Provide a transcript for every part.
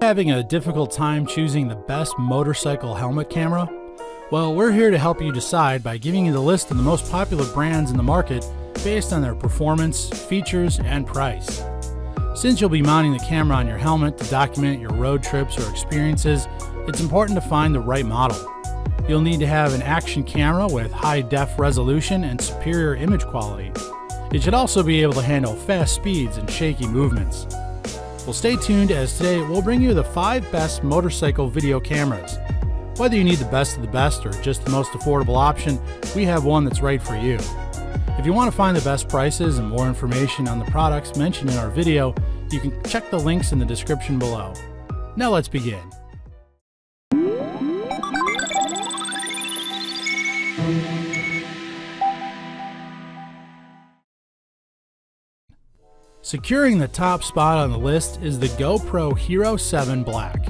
Having a difficult time choosing the best motorcycle helmet camera? Well, we're here to help you decide by giving you the list of the most popular brands in the market based on their performance, features, and price. Since you'll be mounting the camera on your helmet to document your road trips or experiences, it's important to find the right model. You'll need to have an action camera with high def resolution and superior image quality. It should also be able to handle fast speeds and shaky movements. Well, stay tuned as today we'll bring you the 5 best motorcycle video cameras. Whether you need the best of the best or just the most affordable option, we have one that's right for you. If you want to find the best prices and more information on the products mentioned in our video, you can check the links in the description below. Now let's begin. Securing the top spot on the list is the GoPro Hero 7 Black.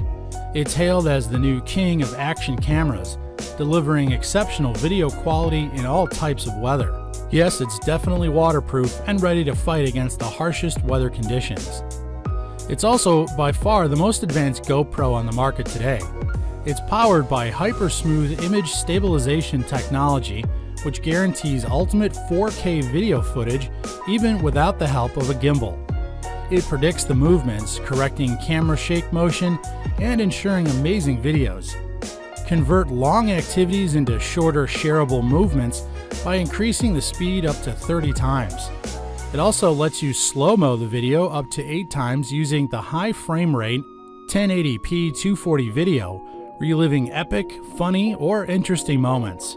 It's hailed as the new king of action cameras, delivering exceptional video quality in all types of weather. Yes, it's definitely waterproof and ready to fight against the harshest weather conditions. It's also by far the most advanced GoPro on the market today. It's powered by hyper smooth image stabilization technology, which guarantees ultimate 4K video footage even without the help of a gimbal. It predicts the movements, correcting camera shake motion and ensuring amazing videos. Convert long activities into shorter shareable movements by increasing the speed up to 30 times. It also lets you slow-mo the video up to 8 times using the high frame rate 1080p 240 video, reliving epic, funny, or interesting moments.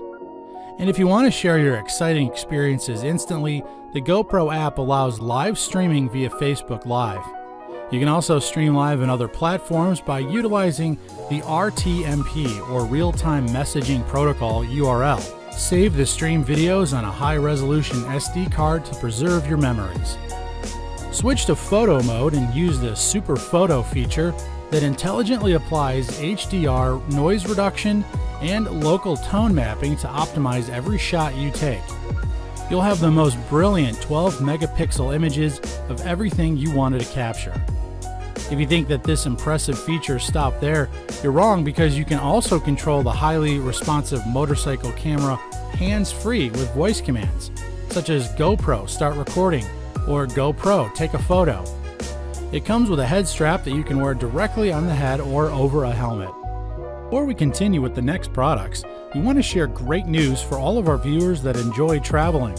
And if you want to share your exciting experiences instantly, the GoPro app allows live streaming via Facebook Live. You can also stream live on other platforms by utilizing the RTMP or Real Time Messaging Protocol URL. Save the stream videos on a high resolution SD card to preserve your memories. Switch to photo mode and use the Super Photo feature that intelligently applies HDR noise reduction and local tone mapping to optimize every shot you take. You'll have the most brilliant 12 megapixel images of everything you wanted to capture. If you think that this impressive feature stopped there, you're wrong because you can also control the highly responsive motorcycle camera hands free with voice commands, such as GoPro start recording or GoPro take a photo. It comes with a head strap that you can wear directly on the head or over a helmet. Before we continue with the next products, we want to share great news for all of our viewers that enjoy traveling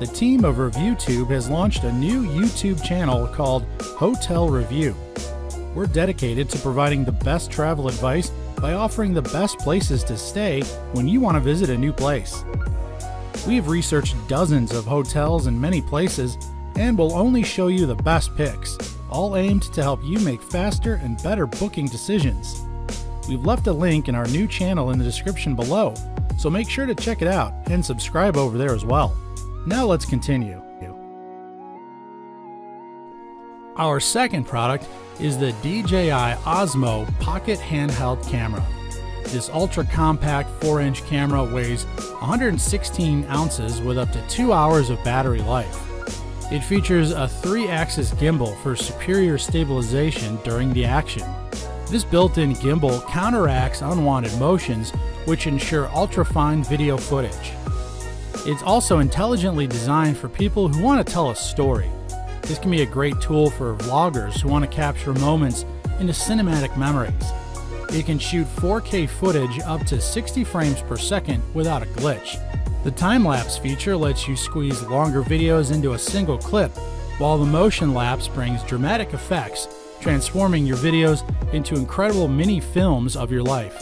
the team of ReviewTube has launched a new YouTube channel called Hotel Review. We're dedicated to providing the best travel advice by offering the best places to stay when you want to visit a new place. We have researched dozens of hotels in many places and will only show you the best picks, all aimed to help you make faster and better booking decisions. We've left a link in our new channel in the description below, so make sure to check it out and subscribe over there as well. Now let's continue. Our second product is the DJI Osmo Pocket Handheld Camera. This ultra compact 4 inch camera weighs 116 ounces with up to 2 hours of battery life. It features a 3 axis gimbal for superior stabilization during the action. This built in gimbal counteracts unwanted motions, which ensure ultra fine video footage. It's also intelligently designed for people who want to tell a story. This can be a great tool for vloggers who want to capture moments into cinematic memories. It can shoot 4K footage up to 60 frames per second without a glitch. The time lapse feature lets you squeeze longer videos into a single clip, while the motion lapse brings dramatic effects, transforming your videos into incredible mini films of your life.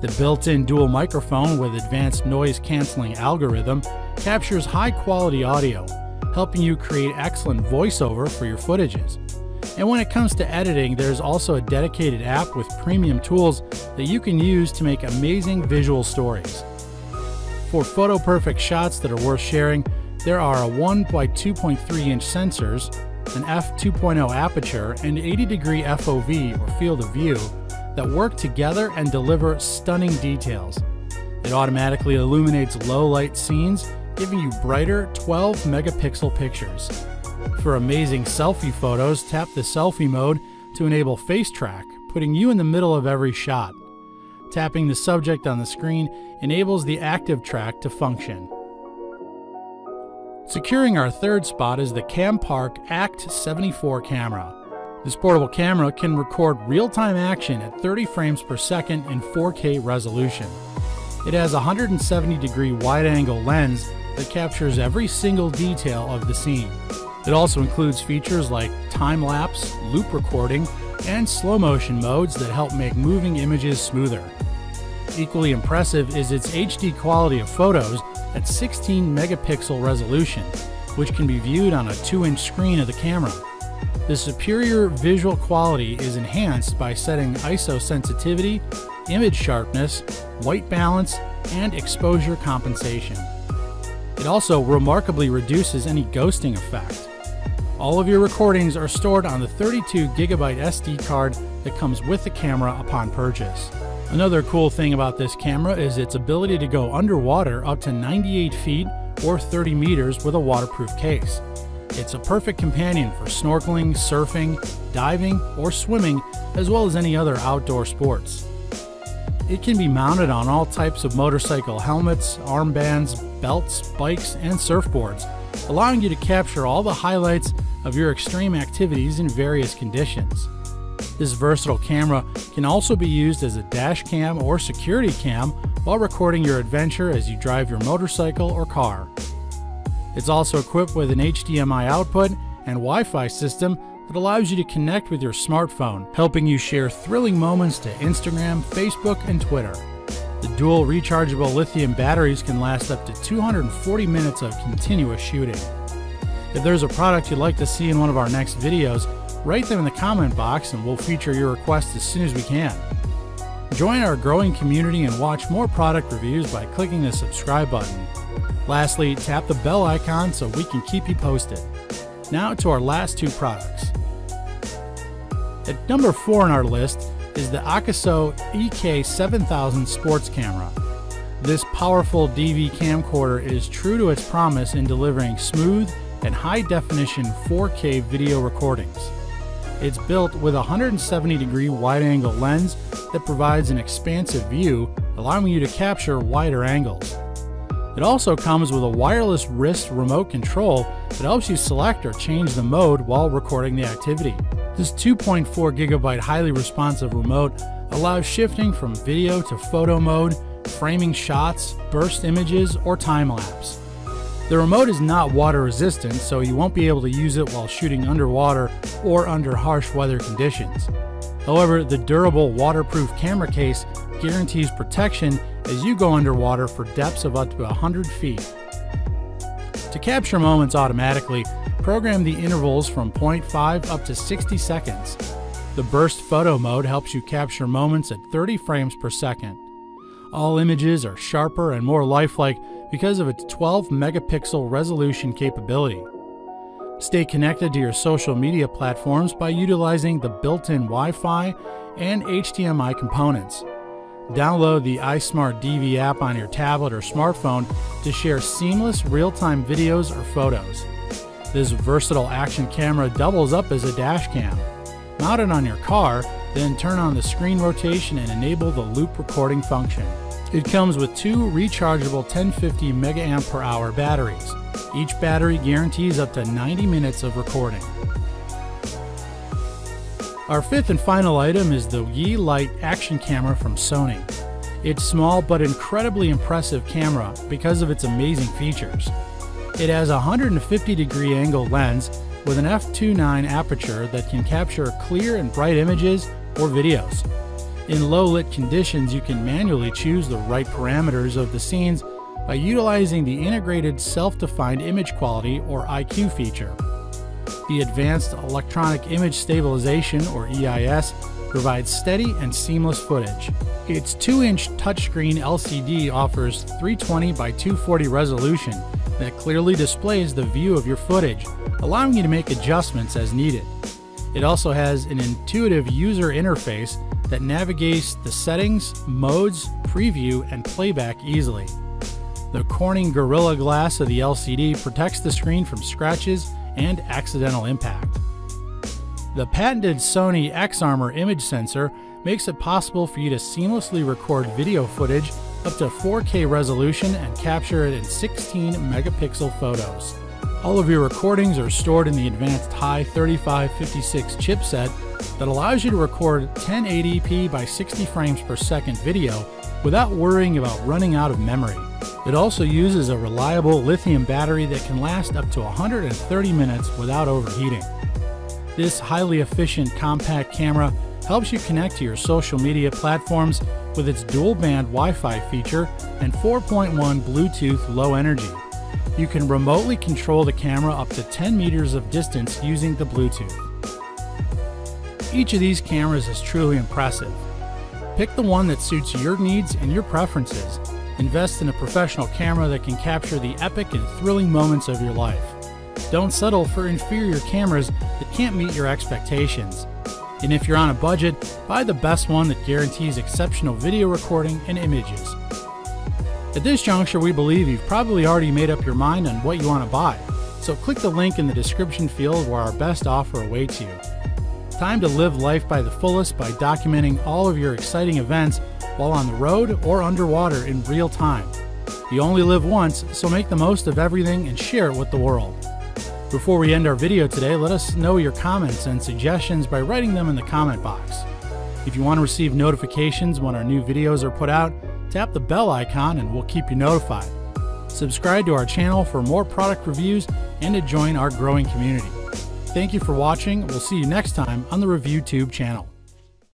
The built-in dual microphone with advanced noise canceling algorithm captures high-quality audio, helping you create excellent voiceover for your footages. And when it comes to editing, there's also a dedicated app with premium tools that you can use to make amazing visual stories. For photo perfect shots that are worth sharing, there are a 1 by 2.3 inch sensors, an f2.0 aperture, and 80 degree FOV or field of view that work together and deliver stunning details. It automatically illuminates low light scenes, giving you brighter 12 megapixel pictures. For amazing selfie photos, tap the selfie mode to enable face track, putting you in the middle of every shot. Tapping the subject on the screen enables the active track to function. Securing our third spot is the Campark Act 74 camera. This portable camera can record real-time action at 30 frames per second in 4K resolution. It has a 170 degree wide-angle lens that captures every single detail of the scene. It also includes features like time-lapse, loop recording, and slow motion modes that help make moving images smoother. Equally impressive is its HD quality of photos at 16 megapixel resolution, which can be viewed on a 2 inch screen of the camera. The superior visual quality is enhanced by setting ISO sensitivity, image sharpness, white balance, and exposure compensation. It also remarkably reduces any ghosting effect. All of your recordings are stored on the 32 gigabyte SD card that comes with the camera upon purchase. Another cool thing about this camera is its ability to go underwater up to 98 feet or 30 meters with a waterproof case. It's a perfect companion for snorkeling, surfing, diving, or swimming, as well as any other outdoor sports. It can be mounted on all types of motorcycle helmets, armbands, belts, bikes, and surfboards, allowing you to capture all the highlights of your extreme activities in various conditions. This versatile camera can also be used as a dash cam or security cam while recording your adventure as you drive your motorcycle or car. It's also equipped with an HDMI output and Wi Fi system that allows you to connect with your smartphone, helping you share thrilling moments to Instagram, Facebook, and Twitter. The dual rechargeable lithium batteries can last up to 240 minutes of continuous shooting. If there's a product you'd like to see in one of our next videos, write them in the comment box and we'll feature your request as soon as we can. Join our growing community and watch more product reviews by clicking the subscribe button. Lastly, tap the bell icon so we can keep you posted. Now to our last two products. At number 4 on our list is the Akaso EK7000 sports camera. This powerful DV camcorder is true to its promise in delivering smooth and high definition 4K video recordings. It's built with a 170 degree wide angle lens that provides an expansive view, allowing you to capture wider angles. It also comes with a wireless wrist remote control that helps you select or change the mode while recording the activity. This 2.4 gigabyte highly responsive remote allows shifting from video to photo mode, framing shots, burst images, or time lapse. The remote is not water resistant, so you won't be able to use it while shooting underwater or under harsh weather conditions. However, the durable waterproof camera case guarantees protection as you go underwater for depths of up to 100 feet. To capture moments automatically, program the intervals from 0.5 up to 60 seconds. The burst photo mode helps you capture moments at 30 frames per second. All images are sharper and more lifelike because of its 12 megapixel resolution capability. Stay connected to your social media platforms by utilizing the built-in Wi-Fi and HDMI components. Download the iSmart DV app on your tablet or smartphone to share seamless real-time videos or photos. This versatile action camera doubles up as a dash cam. Mount it on your car, then turn on the screen rotation and enable the loop recording function. It comes with two rechargeable 1050 mAh batteries. Each battery guarantees up to 90 minutes of recording. Our fifth and final item is the YI Lite action camera from Sony. It's small but incredibly impressive camera because of its amazing features. It has a 150 degree angle lens with an f2.9 aperture that can capture clear and bright images or videos. In low lit conditions, you can manually choose the right parameters of the scenes by utilizing the Integrated Self Defined Image Quality or IQ feature. The Advanced Electronic Image Stabilization, or EIS, provides steady and seamless footage. Its 2 inch touchscreen LCD offers 320 by 240 resolution that clearly displays the view of your footage, allowing you to make adjustments as needed. It also has an intuitive user interface that navigates the settings, modes, preview, and playback easily. The Corning Gorilla Glass of the LCD protects the screen from scratches and accidental impact. The patented Sony Exmor image sensor makes it possible for you to seamlessly record video footage up to 4K resolution and capture it in 16 megapixel photos. All of your recordings are stored in the advanced Hi 3556 chipset that allows you to record 1080p by 60 frames per second video without worrying about running out of memory. It also uses a reliable lithium battery that can last up to 130 minutes without overheating. This highly efficient compact camera helps you connect to your social media platforms with its dual band Wi Fi feature and 4.1 Bluetooth low energy. You can remotely control the camera up to 10 meters of distance using the Bluetooth. Each of these cameras is truly impressive. Pick the one that suits your needs and your preferences. Invest in a professional camera that can capture the epic and thrilling moments of your life. Don't settle for inferior cameras that can't meet your expectations. And if you're on a budget, buy the best one that guarantees exceptional video recording and images. At this juncture, we believe you've probably already made up your mind on what you want to buy, so click the link in the description field where our best offer awaits you. Time to live life by the fullest by documenting all of your exciting events while on the road or underwater in real time. You only live once, so make the most of everything and share it with the world. Before we end our video today, let us know your comments and suggestions by writing them in the comment box. If you want to receive notifications when our new videos are put out, tap the bell icon and we'll keep you notified. Subscribe to our channel for more product reviews and to join our growing community. Thank you for watching. We'll see you next time on the ReviewTube channel.